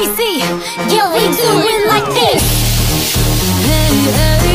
JC, yeah, we do it like this. Hey, hey.